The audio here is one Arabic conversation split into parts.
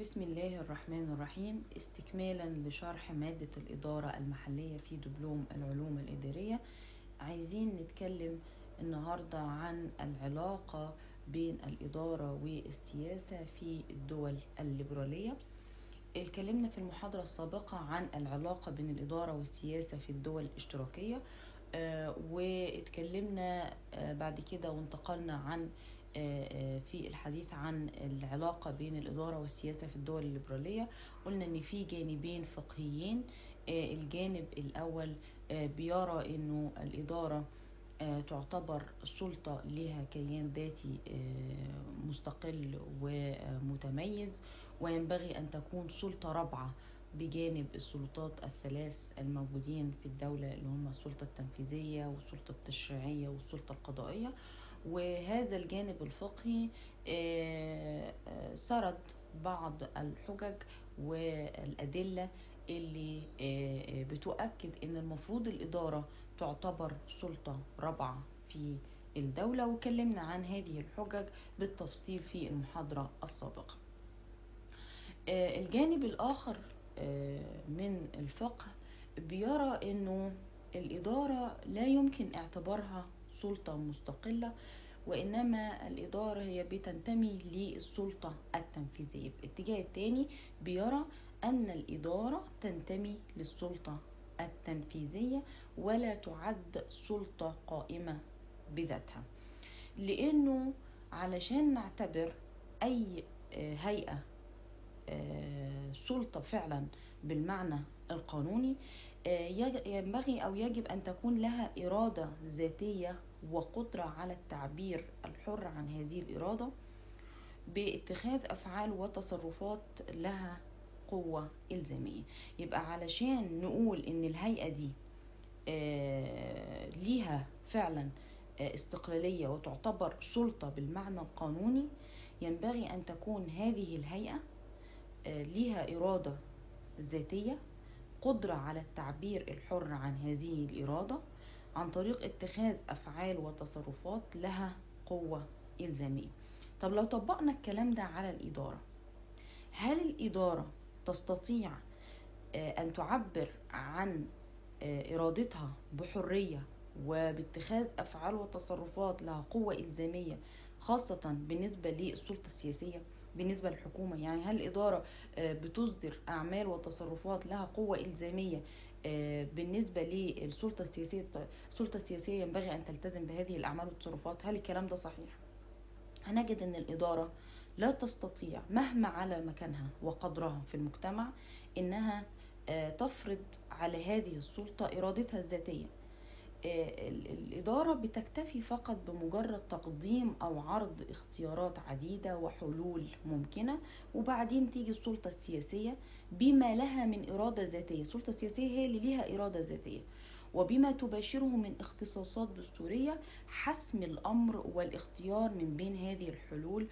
بسم الله الرحمن الرحيم. استكمالا لشرح مادة الإدارة المحلية في دبلوم العلوم الإدارية. عايزين نتكلم النهاردة عن العلاقة بين الإدارة والسياسة في الدول الليبرالية. اتكلمنا في المحاضرة السابقة عن العلاقة بين الإدارة والسياسة في الدول الاشتراكية. آه، واتكلمنا آه، بعد كده وانتقلنا عن في الحديث عن العلاقة بين الإدارة والسياسة في الدول الليبرالية. قلنا إن في جانبين فقهيين الجانب الأول بيرى إنه الإدارة تعتبر سلطة لها كيان ذاتي مستقل ومتميز وينبغي أن تكون سلطة رابعة بجانب السلطات الثلاث الموجودين في الدولة اللي هم السلطة التنفيذية والسلطة التشريعية والسلطة القضائية. وهذا الجانب الفقهي سرد بعض الحجج والأدلة اللي بتؤكد إن المفروض الإدارة تعتبر سلطة رابعة في الدولة. وكلمنا عن هذه الحجج بالتفصيل في المحاضرة السابقة. الجانب الآخر من الفقه بيرى إنه الإدارة لا يمكن اعتبارها سلطة مستقلة وإنما الإدارة هي بتنتمي للسلطة التنفيذية. الاتجاه الثاني بيرى أن الإدارة تنتمي للسلطة التنفيذية ولا تعد سلطة قائمة بذاتها لأنه علشان نعتبر أي هيئة سلطة فعلا بالمعنى القانوني ينبغي أو يجب أن تكون لها إرادة ذاتية وقدرة على التعبير الحر عن هذه الإرادة باتخاذ أفعال وتصرفات لها قوة إلزامية. يبقى علشان نقول إن الهيئة دي ليها فعلا استقلالية وتعتبر سلطة بالمعنى القانوني ينبغي أن تكون هذه الهيئة ليها إرادة ذاتية قدرة على التعبير الحر عن هذه الإرادة عن طريق اتخاذ أفعال وتصرفات لها قوة إلزامية. طب لو طبقنا الكلام ده على الإدارة هل الإدارة تستطيع أن تعبر عن إرادتها بحرية وباتخاذ أفعال وتصرفات لها قوة إلزامية خاصة بالنسبة للسلطة السياسية؟ بالنسبة للحكومة يعني هل الإدارة بتصدر أعمال وتصرفات لها قوة إلزامية بالنسبة للسلطة السياسية السلطة السياسية ينبغي أن تلتزم بهذه الأعمال والتصرفات هل الكلام ده صحيح؟ هنجد أن الإدارة لا تستطيع مهما على مكانها وقدرها في المجتمع إنها تفرض على هذه السلطة إرادتها الذاتية الإدارة بتكتفي فقط بمجرد تقديم أو عرض اختيارات عديدة وحلول ممكنة وبعدين تيجي السلطة السياسية بما لها من إرادة ذاتية. السلطة السياسية هي اللي ليها إرادة ذاتية وبما تباشره من اختصاصات دستورية حسم الأمر والاختيار من بين هذه الحلول.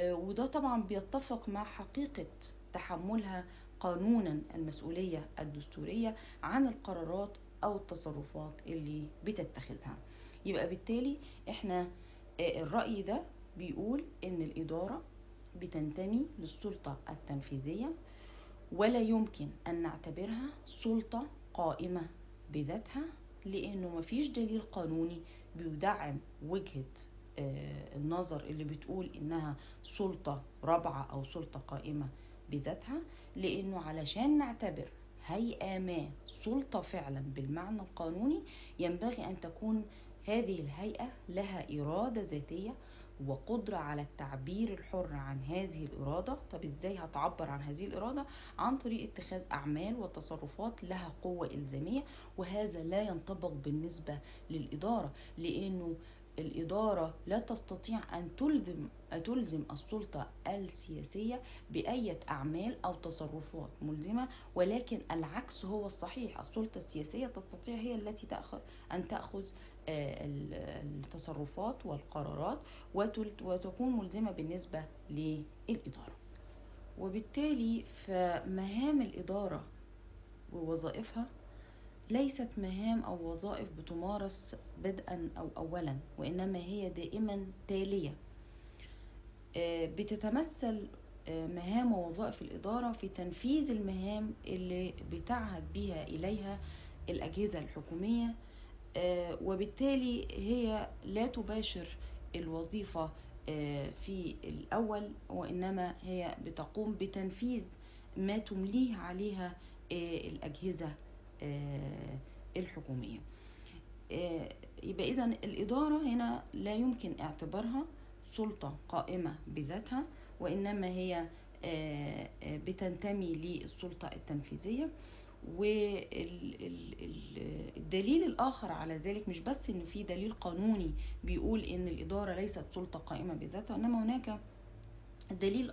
وده طبعا بيتفق مع حقيقة تحملها قانونا المسؤولية الدستورية عن القرارات أو التصرفات اللي بتتخذها. يبقى بالتالي إحنا الرأي ده بيقول إن الإدارة بتنتمي للسلطة التنفيذية ولا يمكن أن نعتبرها سلطة قائمة بذاتها لأنه مفيش دليل قانوني بيدعم وجهة النظر اللي بتقول إنها سلطة رابعة أو سلطة قائمة بذاتها لأنه علشان نعتبر هيئة ما سلطة فعلا بالمعنى القانوني ينبغي أن تكون هذه الهيئة لها إرادة ذاتية وقدرة على التعبير الحر عن هذه الإرادة. طب إزاي هتعبر عن هذه الإرادة؟ عن طريق اتخاذ أعمال وتصرفات لها قوة إلزامية وهذا لا ينطبق بالنسبة للإدارة لأنه الإدارة لا تستطيع أن تلزم تلزم السلطة السياسية بأية أعمال أو تصرفات ملزمة ولكن العكس هو الصحيح. السلطة السياسية تستطيع هي التي تأخذ أن تأخذ التصرفات والقرارات وتكون ملزمة بالنسبة للإدارة. وبالتالي فمهام الإدارة ووظائفها ليست مهام أو وظائف بتمارس بدءا أو أولا وإنما هي دائما تالية. بتتمثل آه، مهام ووظائف الإدارة في تنفيذ المهام اللي بتعهد بها إليها الأجهزة الحكومية آه، وبالتالي هي لا تباشر الوظيفة آه، في الأول وإنما هي بتقوم بتنفيذ ما تمليه عليها آه، الأجهزة آه، الحكومية. آه، يبقى إذا الإدارة هنا لا يمكن اعتبارها سلطة قائمة بذاتها وإنما هي آه، بتنتمي للسلطة التنفيذية. والدليل الآخر على ذلك مش بس إن في دليل قانوني بيقول إن الإدارة ليست سلطة قائمة بذاتها إنما هناك دليل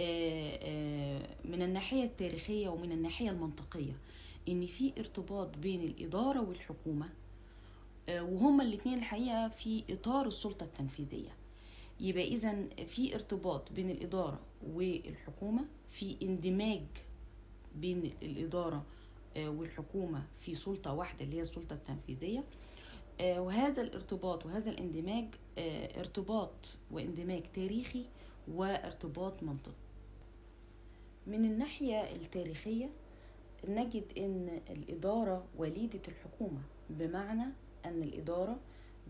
آه، من الناحية التاريخية ومن الناحية المنطقية. إن في ارتباط بين الإدارة والحكومة آه، وهما الاثنين الحقيقة في إطار السلطة التنفيذية. يبقى إذا في ارتباط بين الإدارة والحكومة في اندماج بين الإدارة آه، والحكومة في سلطة واحدة اللي هي السلطة التنفيذية. آه، وهذا الارتباط وهذا الاندماج ارتباط واندماج تاريخي وارتباط منطقي. من الناحية التاريخية نجد أن الإدارة وليدة الحكومة بمعنى أن الإدارة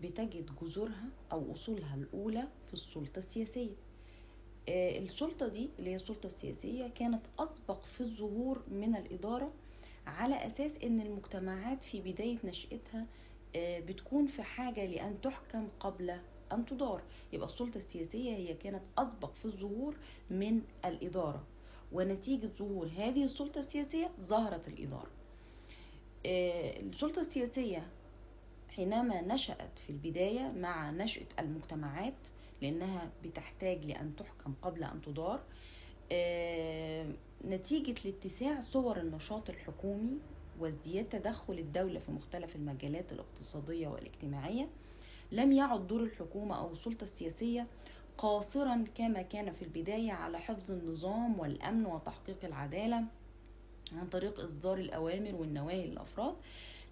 بتجد جذورها أو أصولها الأولى في السلطة السياسية. آه، السلطة دي اللي هي السلطة السياسية كانت أسبق في الظهور من الإدارة على أساس أن المجتمعات في بداية نشأتها آه، بتكون في حاجة لأن تحكم قبل أن تدار. يبقى السلطة السياسية هي كانت أسبق في الظهور من الإدارة. ونتيجة ظهور هذه السلطة السياسية ظهرت الإدارة. آه، السلطة السياسية حينما نشأت في البداية مع نشأة المجتمعات لأنها بتحتاج لأن تحكم قبل أن تدار آه، نتيجة لاتساع صور النشاط الحكومي وازدياد تدخل الدولة في مختلف المجالات الاقتصادية والاجتماعية لم يعد دور الحكومة أو السلطة السياسية قاصرا كما كان في البداية على حفظ النظام والأمن وتحقيق العدالة عن طريق إصدار الأوامر والنواهي للأفراد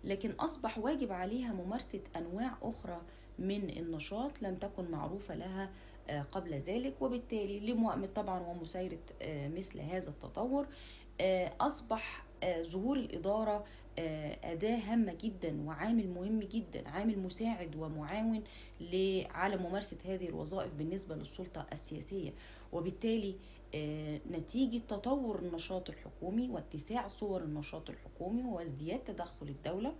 لكن أصبح واجب عليها ممارسة أنواع أخرى من النشاط لم تكن معروفة لها آه، قبل ذلك. وبالتالي لمؤمن طبعا ومسايرة آه، مثل هذا التطور آه، أصبح ظهور الإدارة أداة هامة جدا وعامل مهم جدا عامل مساعد ومعاون على ممارسة هذه الوظائف بالنسبة للسلطة السياسية. وبالتالي آه، نتيجة تطور النشاط الحكومي واتساع صور النشاط الحكومي وازدياد تدخل الدولة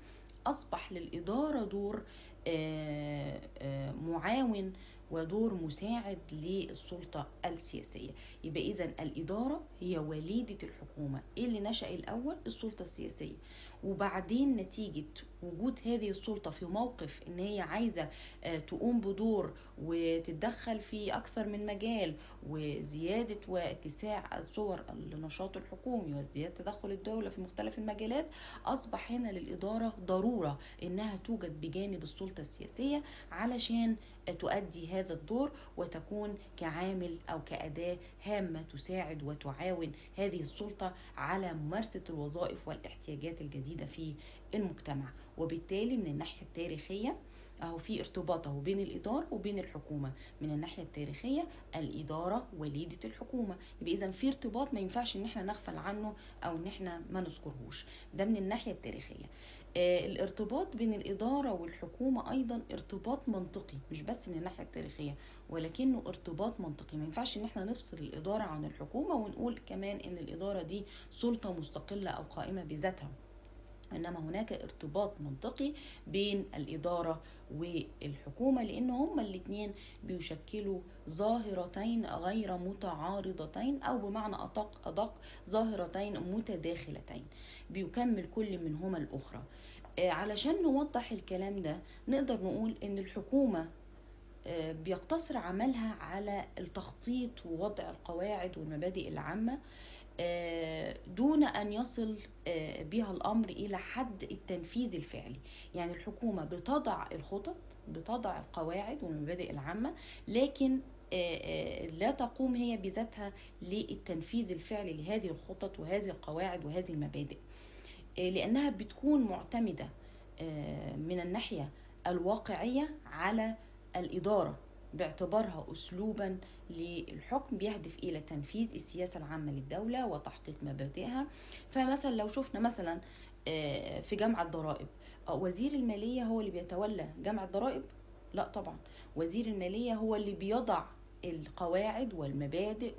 أصبح للإدارة دور آه، آه، معاون ودور مساعد للسلطة السياسية. يبقى إذا الإدارة هي وليدة الحكومة إيه اللي نشأ الأول السلطة السياسية. وبعدين نتيجة وجود هذه السلطة في موقف إن هي عايزة آه، تقوم بدور وتتدخل في أكثر من مجال وزيادة واتساع صور النشاط الحكومي وازدياد تدخل الدولة في مختلف المجالات أصبح هنا للإدارة ضرورة إنها توجد بجانب السلطة السياسية علشان تؤدي هذا الدور وتكون كعامل أو كأداة هامة تساعد وتعاون هذه السلطة على ممارسة الوظائف والاحتياجات الجديدة في المجتمع. وبالتالي من الناحية التاريخية أهو في ارتباط أهو بين الإدارة وبين الحكومة. من الناحية التاريخية الإدارة وليدة الحكومة. يبقى إذا في ارتباط ما ينفعش إن إحنا نغفل عنه أو إن إحنا ما نذكرهوش. ده من الناحية التاريخية. آه الارتباط بين الإدارة والحكومة أيضا ارتباط منطقي مش بس من الناحية التاريخية ولكنه ارتباط منطقي. ما ينفعش إن إحنا نفصل الإدارة عن الحكومة ونقول كمان إن الإدارة دي سلطة مستقلة أو قائمة بذاتها. إنما هناك ارتباط منطقي بين الإدارة والحكومة لأن هما الاثنين بيشكلوا ظاهرتين غير متعارضتين أو بمعنى ادق أدق ظاهرتين متداخلتين. بيكمل كل منهما الأخرى. آه، علشان نوضح الكلام ده نقدر نقول إن الحكومة آه، بيقتصر عملها على التخطيط ووضع القواعد والمبادئ العامة. دون أن يصل آه، بها الأمر إلى حد التنفيذ الفعلي. يعني الحكومة بتضع الخطط بتضع القواعد والمبادئ العامة لكن آه، آه، لا تقوم هي بذاتها للتنفيذ الفعلي لهذه الخطط وهذه القواعد وهذه المبادئ. آه، لأنها بتكون معتمدة آه، من الناحية الواقعية على الإدارة. باعتبارها أسلوبا للحكم بيهدف إلى تنفيذ السياسة العامة للدولة وتحقيق مبادئها. فمثلا لو شفنا مثلا آه، في جمع الضرائب آه، وزير المالية هو اللي بيتولى جمع الضرائب لا طبعا. وزير المالية هو اللي بيضع القواعد والمبادئ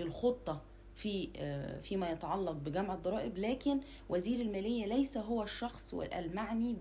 والخطة في آه، فيما يتعلق بجمع الضرائب لكن وزير المالية ليس هو الشخص المعني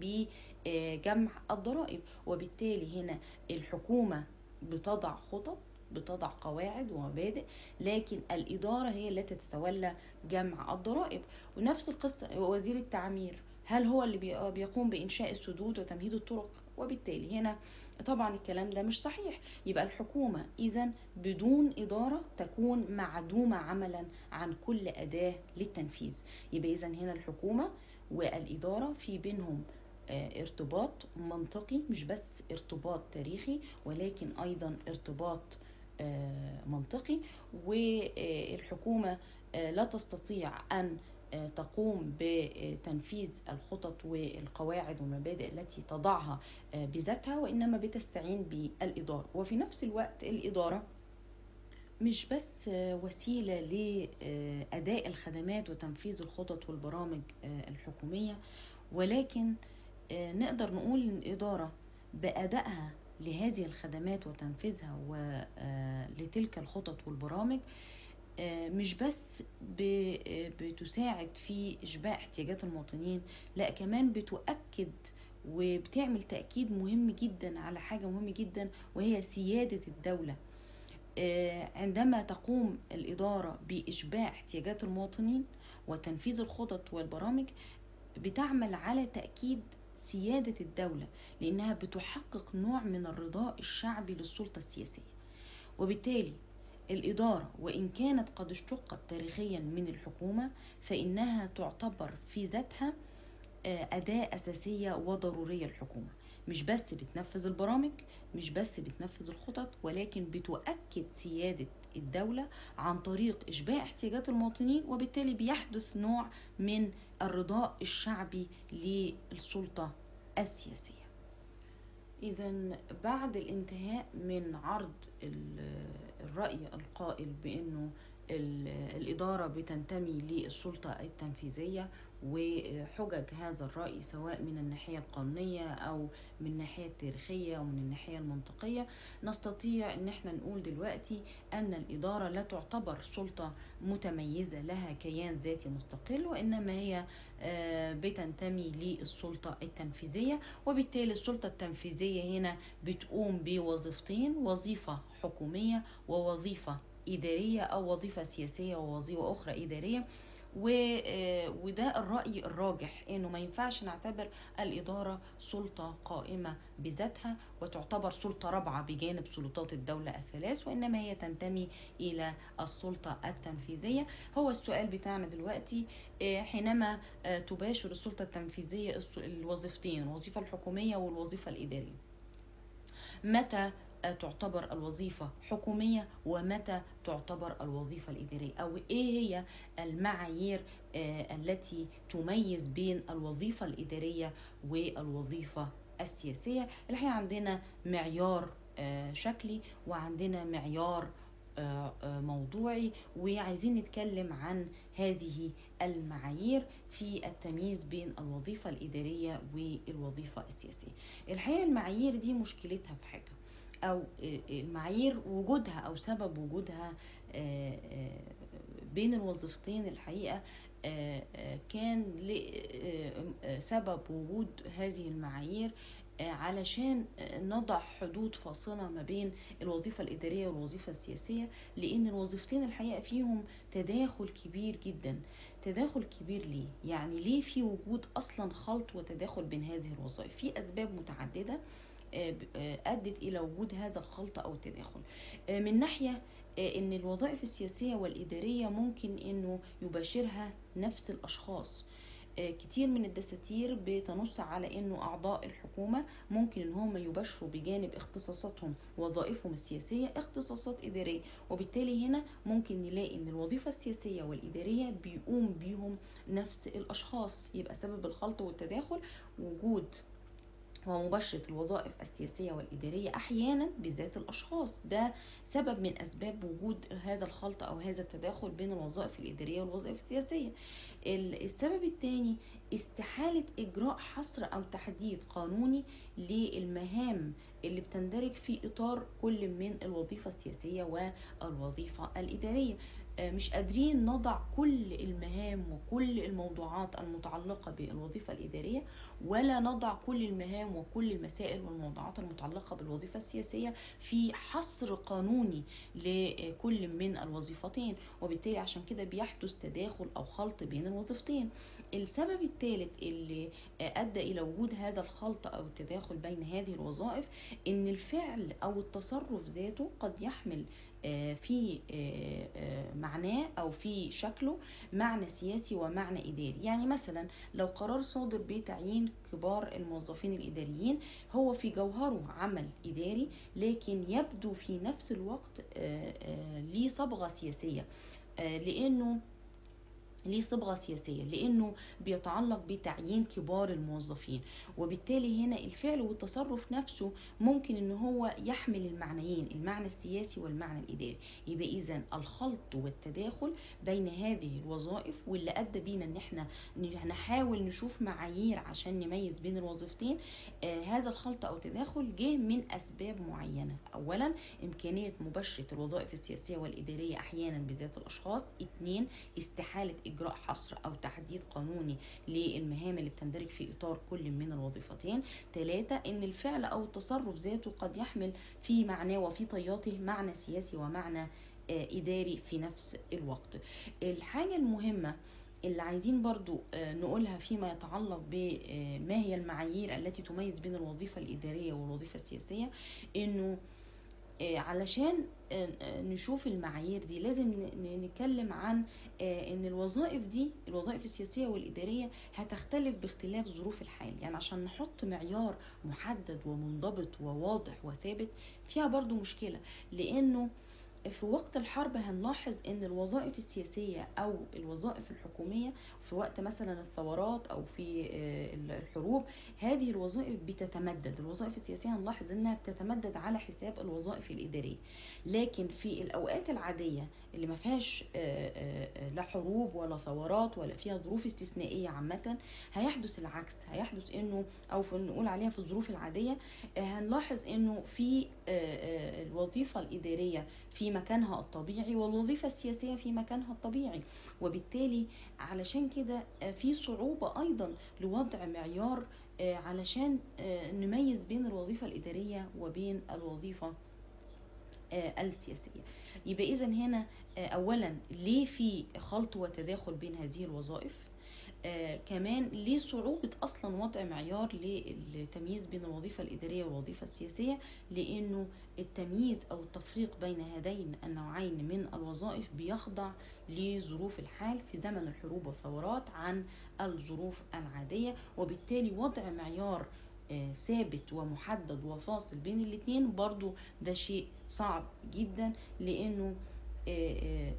بجمع الضرائب. وبالتالي هنا الحكومة بتضع خطط بتضع قواعد ومبادئ لكن الإدارة هي التي تتولى جمع الضرائب. ونفس القصة وزير التعمير هل هو اللي بيقوم بإنشاء السدود وتمهيد الطرق؟ وبالتالي هنا طبعا الكلام ده مش صحيح. يبقى الحكومة إذا بدون إدارة تكون معدومة عملا عن كل أداة للتنفيذ. يبقى إذا هنا الحكومة والإدارة في بينهم آه، ارتباط منطقي مش بس ارتباط تاريخي ولكن أيضا ارتباط آه، منطقي. والحكومة آه، لا تستطيع أن تقوم بتنفيذ الخطط والقواعد والمبادئ التي تضعها بذاتها وإنما بتستعين بالإدارة. وفي نفس الوقت الإدارة مش بس وسيلة لأداء الخدمات وتنفيذ الخطط والبرامج الحكومية ولكن نقدر نقول إن الإدارة بأدائها لهذه الخدمات وتنفيذها ولتلك الخطط والبرامج آه، مش بس آه، بتساعد في إشباع احتياجات المواطنين لا كمان بتؤكد وبتعمل تأكيد مهم جدا على حاجة مهمة جدا وهي سيادة الدولة. آه، عندما تقوم الإدارة بإشباع احتياجات المواطنين وتنفيذ الخطط والبرامج بتعمل على تأكيد سيادة الدولة لأنها بتحقق نوع من الرضاء الشعبي للسلطة السياسية. وبالتالي الإدارة وإن كانت قد اشتقت تاريخيا من الحكومة فإنها تعتبر في ذاتها آه، أداة أساسية وضرورية الحكومة مش بس بتنفذ البرامج مش بس بتنفذ الخطط ولكن بتؤكد سيادة الدولة عن طريق إشباع احتياجات المواطنين وبالتالي بيحدث نوع من الرضاء الشعبي للسلطة السياسية. إذا بعد الانتهاء من عرض الرأي القائل بأنه الإدارة بتنتمي للسلطة التنفيذية وحجج هذا الرأي سواء من الناحية القانونية أو من الناحية التاريخية أو من الناحية المنطقية. نستطيع أن إحنا نقول دلوقتي أن الإدارة لا تعتبر سلطة متميزة لها كيان ذاتي مستقل وإنما هي آه، بتنتمي للسلطة التنفيذية. وبالتالي السلطة التنفيذية هنا بتقوم بوظيفتين وظيفة حكومية ووظيفة إدارية أو وظيفة سياسية ووظيفة أخرى إدارية. آه، وده الرأي الراجح إنه ما ينفعش نعتبر الإدارة سلطة قائمة بذاتها وتعتبر سلطة رابعة بجانب سلطات الدولة الثلاث وإنما هي تنتمي إلى السلطة التنفيذية. هو السؤال بتاعنا دلوقتي آه، حينما آه، تباشر السلطة التنفيذية الوظيفتين الوظيفة الحكومية والوظيفة الإدارية متى تعتبر الوظيفة حكومية ومتى تعتبر الوظيفة الإدارية؟ أو إيه هي المعايير آه، التي تميز بين الوظيفة الإدارية والوظيفة السياسية؟ الحقيقة عندنا معيار آه، شكلي وعندنا معيار آه، موضوعي وعايزين نتكلم عن هذه المعايير في التمييز بين الوظيفة الإدارية والوظيفة السياسية. الحقيقة المعايير دي مشكلتها في حاجة. أو المعايير وجودها أو سبب وجودها آه، آه، بين الوظيفتين الحقيقة آه، كان سبب وجود هذه المعايير علشان نضع حدود فاصلة ما بين الوظيفة الإدارية والوظيفة السياسية لأن الوظيفتين الحقيقة فيهم تداخل كبير جدا تداخل كبير ليه؟ يعني ليه في وجود أصلا خلط وتداخل بين هذه الوظائف؟ في أسباب متعددة آه، أدت إلى وجود هذا الخلط أو التداخل. آه، من ناحية إن الوظائف السياسية والإدارية ممكن إنه يباشرها نفس الأشخاص. كتير من الدساتير بتنص على إنه أعضاء الحكومة ممكن إن هم يباشروا بجانب اختصاصاتهم وظائفهم السياسية اختصاصات إدارية. وبالتالي هنا ممكن نلاقي إن الوظيفة السياسية والإدارية بيقوم بيهم نفس الأشخاص. يبقى سبب الخلط والتداخل وجود ومباشرة الوظائف السياسية والإدارية أحيانا بذات الأشخاص. ده سبب من أسباب وجود هذا الخلط أو هذا التداخل بين الوظائف الإدارية والوظائف السياسية. ال- السبب الثاني استحالة إجراء حصر أو تحديد قانوني للمهام اللي بتندرج في إطار كل من الوظيفة السياسية والوظيفة الإدارية. آه، مش قادرين نضع كل المهام وكل الموضوعات المتعلقة بالوظيفة الإدارية ولا نضع كل المهام وكل المسائل والموضوعات المتعلقة بالوظيفة السياسية في حصر قانوني لكل من الوظيفتين. وبالتالي عشان كده بيحدث تداخل أو خلط بين الوظيفتين. السبب الثالث اللي أدى إلى وجود هذا الخلط أو التداخل بين هذه الوظائف إن الفعل أو التصرف ذاته قد يحمل آه، في آه، آه، معناه أو في شكله معنى سياسي ومعنى إداري. يعني مثلا لو قرار صادر بتعيين كبار الموظفين الإداريين هو في جوهره عمل إداري لكن يبدو في نفس الوقت ليه صبغة سياسية لأنه ليه صبغة سياسية لأنه بيتعلق بتعيين كبار الموظفين. وبالتالي هنا الفعل والتصرف نفسه ممكن إن هو يحمل المعنيين المعنى السياسي والمعنى الإداري. يبقى إذا الخلط والتداخل بين هذه الوظائف واللي أدى بينا إن إحنا نحاول نشوف معايير عشان نميز بين الوظيفتين آه هذا الخلط أو التداخل جه من أسباب معينة. أولا إمكانية مباشرة الوظائف السياسية والإدارية أحيانا بذات الأشخاص. اتنين استحالة إجراء حصر أو تحديد قانوني للمهام اللي بتندرج في إطار كل من الوظيفتين. ثلاثة إن الفعل أو التصرف ذاته قد يحمل في معناه وفي طياته معنى سياسي ومعنى آه، إداري في نفس الوقت. الحاجة المهمة اللي عايزين برضو آه، نقولها فيما يتعلق بما هي المعايير التي تميز بين الوظيفة الإدارية والوظيفة السياسية؟ إنه آه، علشان آه، آه، نشوف المعايير دي. لازم نتكلم عن آه، إن الوظائف دي الوظائف السياسية والإدارية هتختلف باختلاف ظروف الحال. يعني عشان نحط معيار محدد ومنضبط وواضح وثابت فيها برضو مشكلة. لأنه في وقت الحرب هنلاحظ إن الوظائف السياسية أو الوظائف الحكومية في وقت مثلا الثورات أو في آه، الحروب هذه الوظائف بتتمدد. الوظائف السياسية هنلاحظ إنها بتتمدد على حساب الوظائف الإدارية. لكن في الأوقات العادية اللي ما فيهاش آه، آه، لا حروب ولا ثورات ولا فيها ظروف استثنائية عامة هيحدث العكس. هيحدث إنه أو نقول عليها في الظروف العادية آه، هنلاحظ إنه في الوظيفة الإدارية في مكانها الطبيعي والوظيفة السياسية في مكانها الطبيعي. وبالتالي علشان كده آه، في صعوبة أيضا لوضع معيار آه، علشان آه، نميز بين الوظيفة الإدارية وبين الوظيفة آه، السياسية. يبقى اذا هنا اولا ليه في خلط وتداخل بين هذه الوظائف؟ آه كمان ليه صعوبة أصلا وضع معيار للتمييز بين الوظيفة الإدارية والوظيفة السياسية؟ لأنه التمييز أو التفريق بين هذين النوعين من الوظائف بيخضع لظروف الحال في زمن الحروب والثورات عن الظروف العادية وبالتالي وضع معيار آه، ثابت ومحدد وفاصل بين الاثنين برضو ده شيء صعب جدا لأنه آه،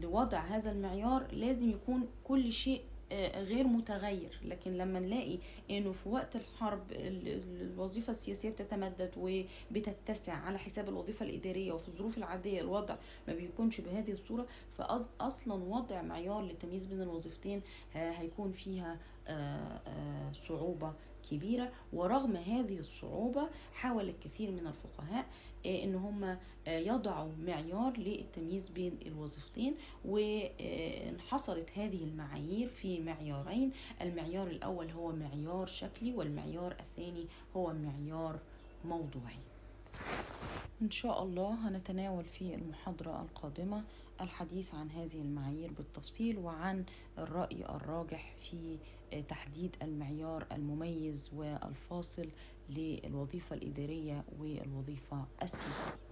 لوضع هذا المعيار لازم يكون كل شيء غير متغير. لكن لما نلاقي إنه في وقت الحرب ال- ال- الوظيفة السياسية بتتمدد وبتتسع على حساب الوظيفة الإدارية وفي الظروف العادية الوضع ما بيكونش بهذه الصورة فاصلا وضع معيار للتمييز بين الوظيفتين آه، هيكون فيها آه، آه، صعوبة كبيرة ورغم هذه الصعوبة حاول الكثير من الفقهاء آه، إن هم آه، يضعوا معيار للتمييز بين الوظيفتين وانحصرت هذه المعايير في معيارين. المعيار الأول هو معيار شكلي والمعيار الثاني هو معيار موضوعي. إن شاء الله هنتناول في المحاضرة القادمة الحديث عن هذه المعايير بالتفصيل وعن الرأي الراجح في تحديد المعيار المميز والفاصل للوظيفة الإدارية والوظيفة السياسية.